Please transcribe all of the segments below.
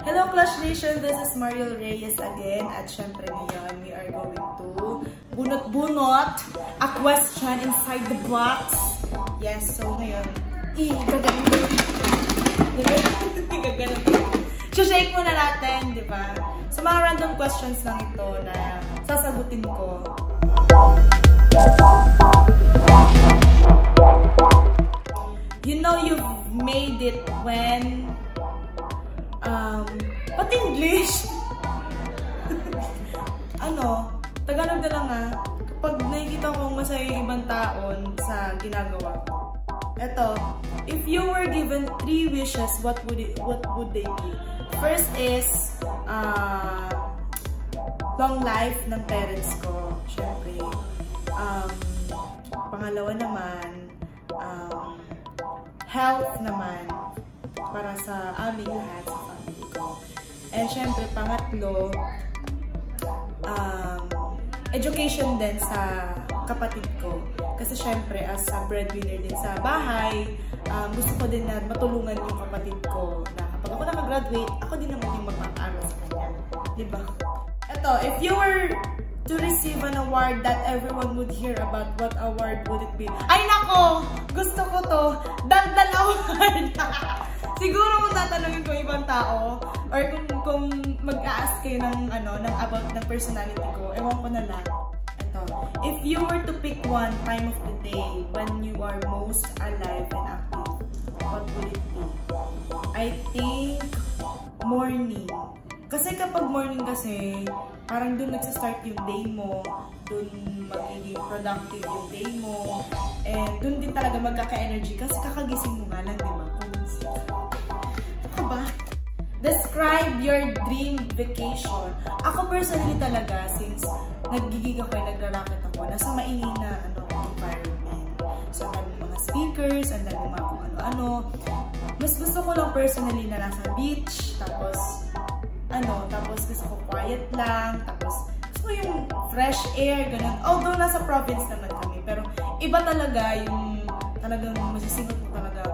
Hello Clash Nation! This is Mariel Reyes again. At syempre ngayon, we are going to bunot-bunot a question inside the box. Yes, so ngayon, i-gaganin ko. Gaganin ko. shake muna natin, di ba? So mga random questions lang ito na sasagutin ko. You know you've made it when um, pati English. ano, Tagalog na lang ah. Kapag nakikita kong masaya yung ibang taon sa ginagawa ko. Ito, if you were given three wishes, what would it, what would they be? First is, uh, long life ng parents ko, syempre. Um, pangalawa naman, um, health naman para sa aming lahat, sa. And syempre, pangatlo, um, education din sa kapatid ko. Kasi syempre, as a breadwinner din sa bahay, um, gusto ko din na matulungan yung kapatid ko na kapag ako nakagraduate, ako din naman yung magpapaaral sa kanya. Diba? Ito, if you were to receive an award that everyone would hear about, what award would it be? Ay nako! Gusto ko to! Daldal award! Siguro tatanungin ko ibang tao, or kung, kung mag-a-ask kayo ng, ano, ng about ng personality ko, ewan ko na lang. Ito. If you were to pick one time of the day when you are most alive and active, what would it be? I think morning. Kasi kapag morning kasi, parang dun nagsa-start yung day mo, dun magiging productive yung day mo, and dun din talaga magkaka-energy kasi kakagising mo nga lang, di ba? Ako ba? Describe your dream vacation. Ako personally talaga, since nagigig ako, nagraraket ako, nasa maingay na ano, environment. So, ang mga speakers, ang dami mga kung ano-ano. Mas gusto ko lang personally na nasa beach, tapos, ano, tapos gusto ko quiet lang, tapos gusto ko yung fresh air, ganun. Although, nasa province naman kami, pero iba talaga yung talagang masisingot mo talaga.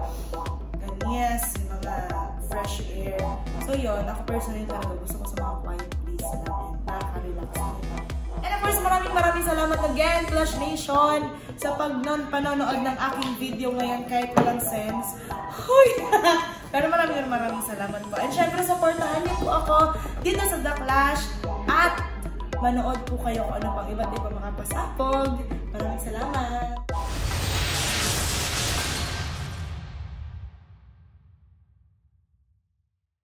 So yun, ako personally talaga gusto ko sa mga quiet place na and nakaka-relax. And of course, maraming maraming salamat again, Flash Nation, sa pag panonood ng aking video ngayon kahit walang sense. Huy! Pero maraming maraming salamat po. And syempre, supportahan niyo po ako dito sa The Clash at manood po kayo kung ano pang iba't ibang mga pasapog. Maraming salamat!